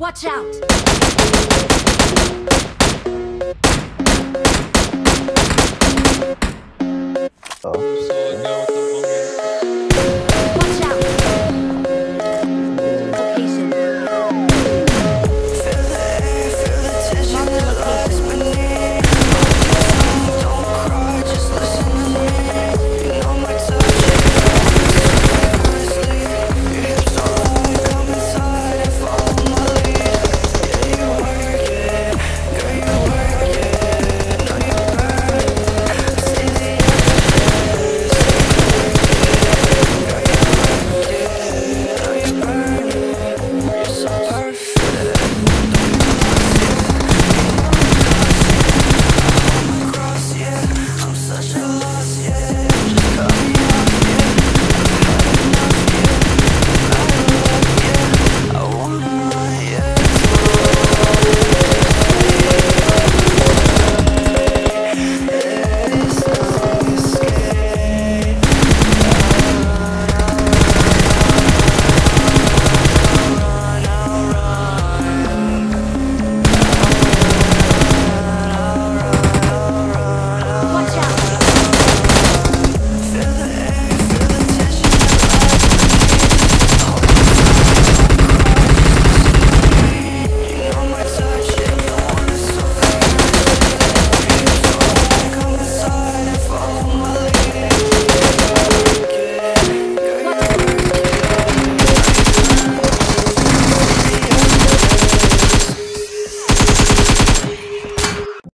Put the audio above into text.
Watch out!